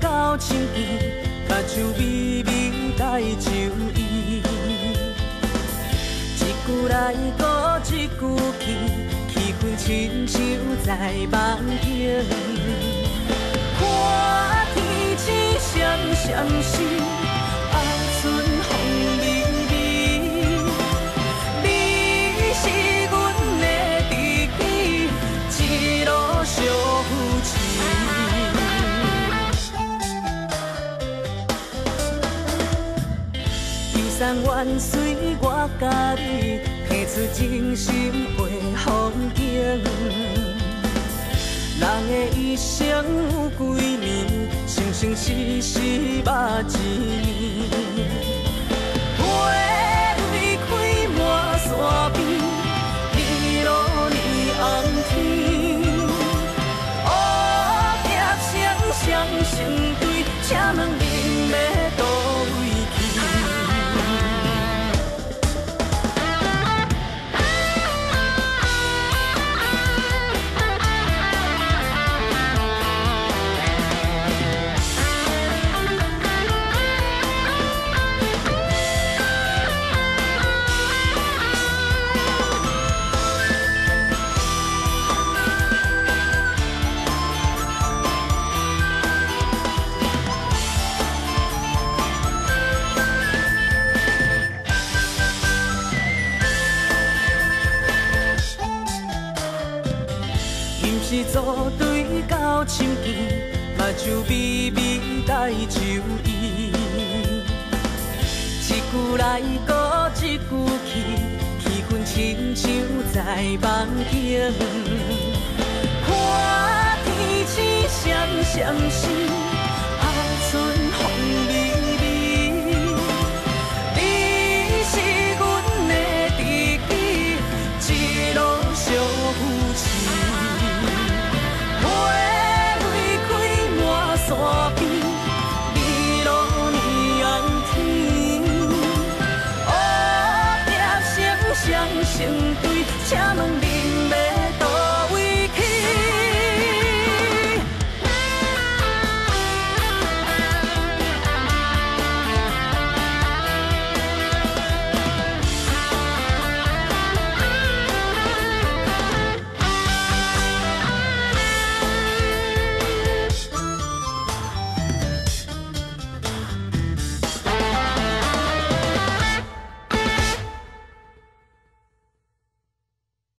到深更，目睭微微带酒意。一句来过一句去，气氛亲像在梦境。但愿随我甲你，拼出真心配风景。人的一生有几年，生生世世捌一面。是组队到深更，目睭微微带酒意。一句来过一句去，气氛亲像在梦境。看天星闪闪烁。相对，请问你？